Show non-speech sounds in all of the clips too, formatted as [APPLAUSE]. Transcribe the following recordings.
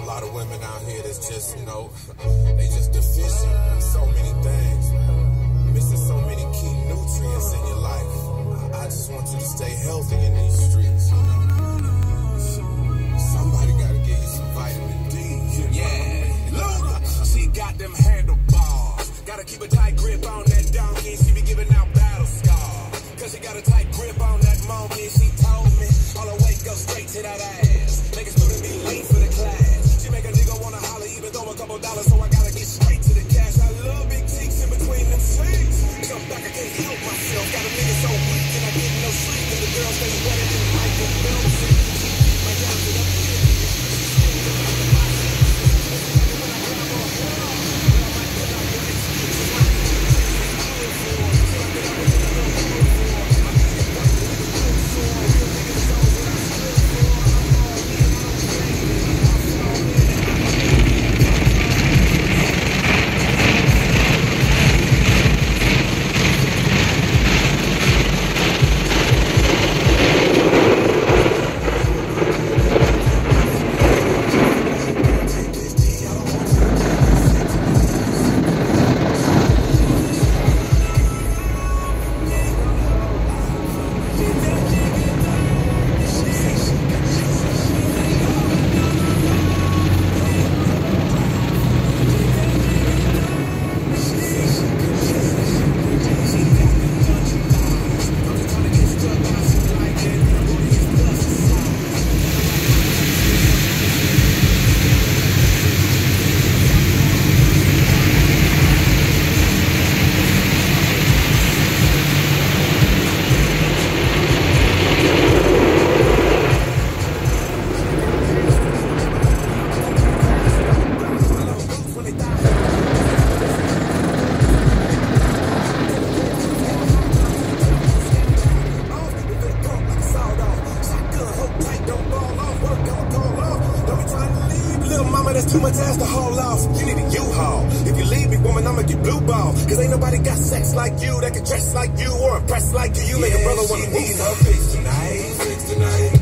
lot of women out here that's just, you know, they just deficient in so many things. Missing so many key nutrients in your life. I, I just want you to stay healthy in these streets. Somebody gotta give you some vitamin D. Yeah, Luda, she got them handlebars. Gotta keep a tight grip on that's too much ass to haul off. You need a U-Haul. If you leave me, woman, I'ma get blue ball. Cause ain't nobody got sex like you that can dress like you or impress like you. You make a brother wanna move her fix tonight, fix tonight.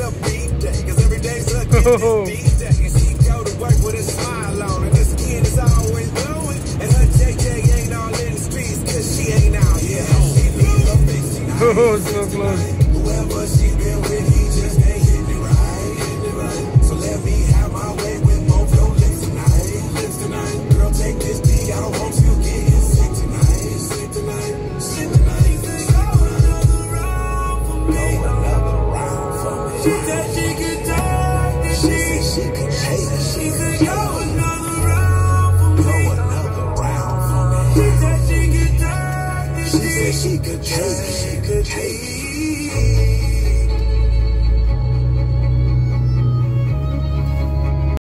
day is a beat day. Cause every day's a this [LAUGHS] DJ. And she go to work with a smile on. And her skin is always glowing. And her JJ ain't all in the streets. Cause she ain't out here. She her face tonight. [LAUGHS] Oh, so close. Whoever she been with, She said she could die. She said she could it. She could go another round for me. Go another round for me. She said she could die. She said she could it. She could it.